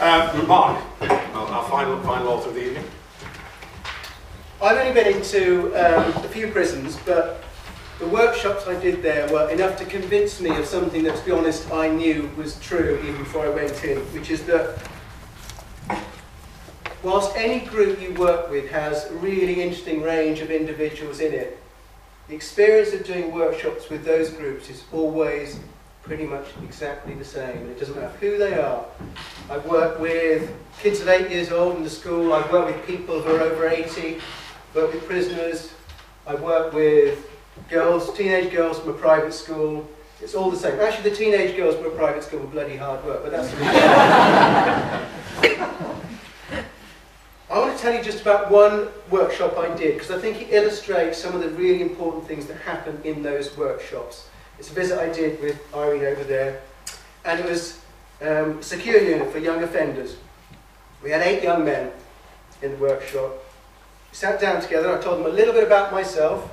Um, Mark, our, final, final author of the evening. I've only been into um, a few prisons, but the workshops I did there were enough to convince me of something that, to be honest, I knew was true even before I went in, which is that whilst any group you work with has a really interesting range of individuals in it, the experience of doing workshops with those groups is always pretty much exactly the same. It doesn't matter who they are. I've worked with kids of eight years old in the school. I've worked with people who are over 80. I Worked with prisoners. I've worked with girls, teenage girls from a private school. It's all the same. Actually, the teenage girls from a private school were bloody hard work, but that's. I want to tell you just about one workshop I did because I think it illustrates some of the really important things that happen in those workshops. It's a visit I did with Irene over there, and it was um, a secure unit for young offenders. We had eight young men in the workshop. We sat down together, I told them a little bit about myself.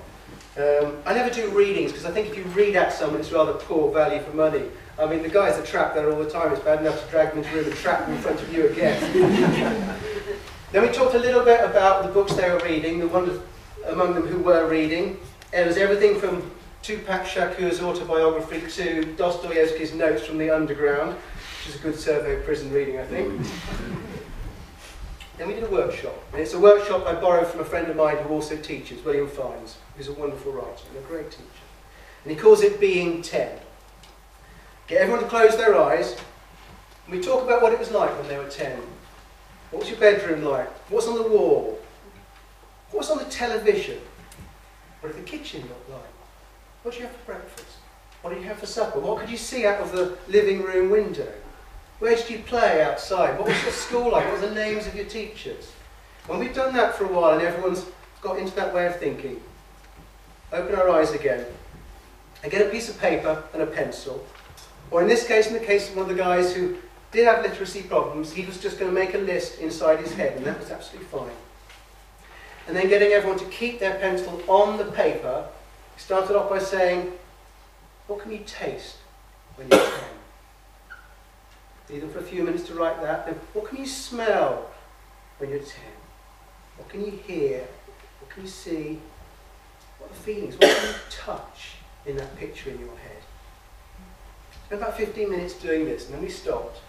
Um, I never do readings because I think if you read at someone, it's rather poor value for money. I mean, the guys are trapped there all the time. It's bad enough to drag them into the room and trap them in front of you again. Then we talked a little bit about the books they were reading, the ones among them who were reading. It was everything from Tupac Shakur's autobiography to Dostoevsky's Notes from the Underground, which is a good survey of prison reading, I think. then we did a workshop. And it's a workshop I borrowed from a friend of mine who also teaches, William Fiennes, who's a wonderful writer and a great teacher. And he calls it Being Ten. Get everyone to close their eyes. And we talk about what it was like when they were 10 What was your bedroom like? What's on the wall? What's on the television? What did the kitchen look like? What do you have for breakfast? What did you have for supper? What could you see out of the living room window? Where did you play outside? What was your school like? What were the names of your teachers? When we've done that for a while and everyone's got into that way of thinking, open our eyes again and get a piece of paper and a pencil. Or in this case, in the case of one of the guys who did have literacy problems, he was just going to make a list inside his head, and that was absolutely fine. And then getting everyone to keep their pencil on the paper, he started off by saying, What can you taste when you're 10? Leave them for a few minutes to write that. Then, what can you smell when you're 10? What can you hear? What can you see? What are the feelings? What can you touch in that picture in your head? Spent about 15 minutes doing this, and then we stopped.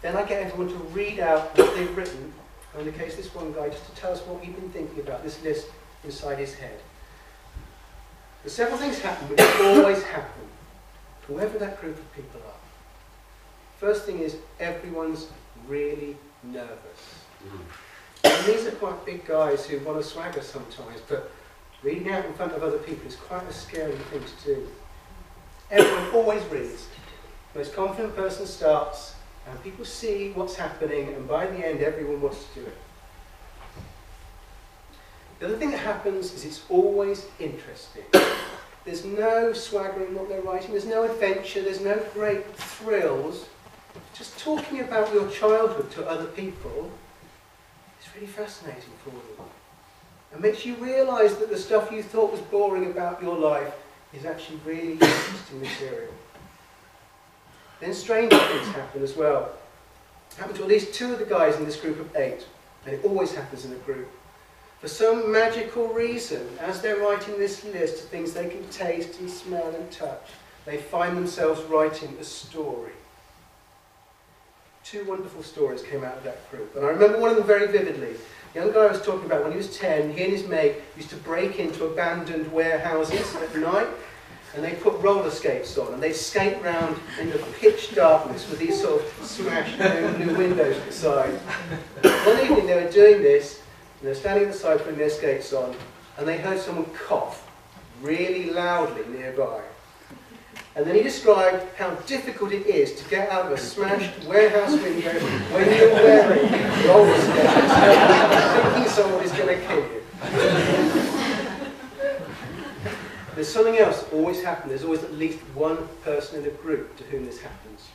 Then I get everyone to read out what they've written, and in the case of this one guy, just to tell us what he'd been thinking about, this list inside his head. But several things happen, which always happen, whoever that group of people are. First thing is, everyone's really nervous. Mm. And these are quite big guys who want to swagger sometimes, but reading out in front of other people is quite a scary thing to do. Everyone always reads. The most confident person starts, and people see what's happening, and by the end, everyone wants to do it. The other thing that happens is it's always interesting. There's no swaggering what they're writing, there's no adventure, there's no great thrills. Just talking about your childhood to other people is really fascinating for them. And makes you realise that the stuff you thought was boring about your life is actually really interesting material. Then stranger things happen as well. It happened to at least two of the guys in this group of eight, and it always happens in a group. For some magical reason, as they're writing this list of things they can taste and smell and touch, they find themselves writing a story. Two wonderful stories came out of that group, and I remember one of them very vividly. The young guy I was talking about, when he was 10, he and his mate used to break into abandoned warehouses at night and they put roller skates on and they skate round in the pitch darkness with these sort of smashed new, windows at the side. One evening they were doing this they were standing at the side putting their skates on and they heard someone cough really loudly nearby. And then he described how difficult it is to get out of a smashed warehouse window when you're wearing roller skates, thinking someone is going to kill you. There's something else that always happens. There's always at least one person in the group to whom this happens.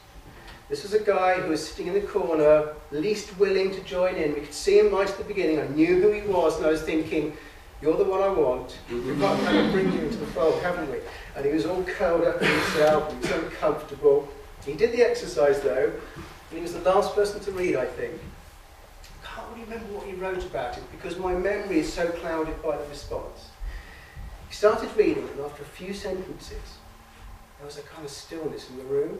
This was a guy who was sitting in the corner, least willing to join in. We could see him right at the beginning. I knew who he was, and I was thinking, you're the one I want. We've got to kind of bring you into the fold, haven't we? And he was all curled up in himself, he was uncomfortable. He did the exercise, though, and he was the last person to read, I think. I can't really remember what he wrote about it because my memory is so clouded by the response. He started reading, and after a few sentences, there was a kind of stillness in the room.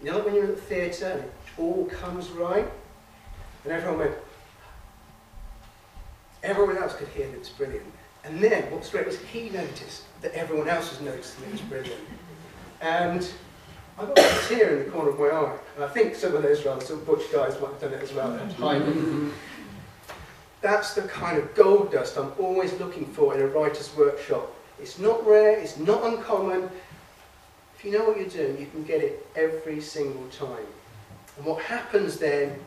You know, when you're at the theatre and it all comes right, and everyone went. Everyone else could hear that it's brilliant. And then what's great was he noticed that everyone else was noticing it was brilliant. And I got a tear in the corner of my eye. And I think some of those rather sort of butch guys might have done it as well. Hiding. That's the kind of gold dust I'm always looking for in a writer's workshop. It's not rare, it's not uncommon. If you know what you're doing, you can get it every single time. And what happens then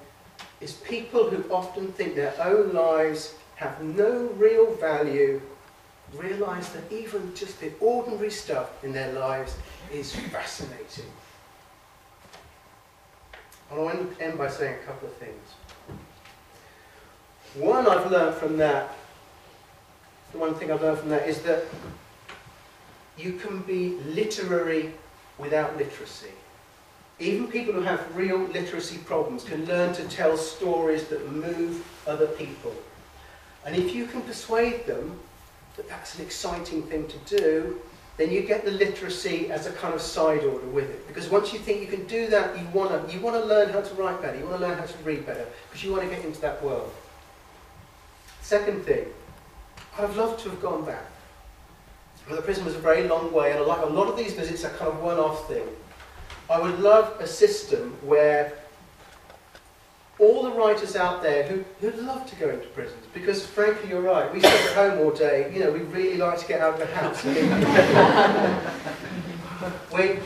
is people who often think their own lives have no real value realize that even just the ordinary stuff in their lives is fascinating. I want to end by saying a couple of things. One I've learned from that, the one thing I've learned from that is that you can be literary without literacy. Even people who have real literacy problems can learn to tell stories that move other people. And if you can persuade them that that's an exciting thing to do, then you get the literacy as a kind of side order with it. Because once you think you can do that, you want to you want to learn how to write better, you want to learn how to read better, because you want to get into that world. Second thing, I'd have loved to have gone back. Well, the prison was a very long way, and like a lot of these visits are kind of one-off thing. I would love a system where all the writers out there who, who'd love to go into prisons, because frankly, you're right, we sit at home all day, you know, we really like to get out of the house. when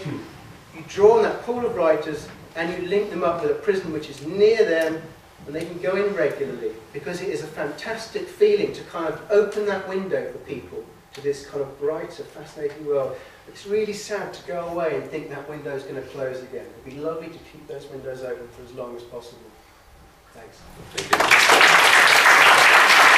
you draw on that pool of writers and you link them up with a prison which is near them and they can go in regularly, because it is a fantastic feeling to kind of open that window for people to this kind of brighter, fascinating world. It's really sad to go away and think that window is going to close again. It'd be lovely to keep those windows open for as long as possible. Thanks. Thank.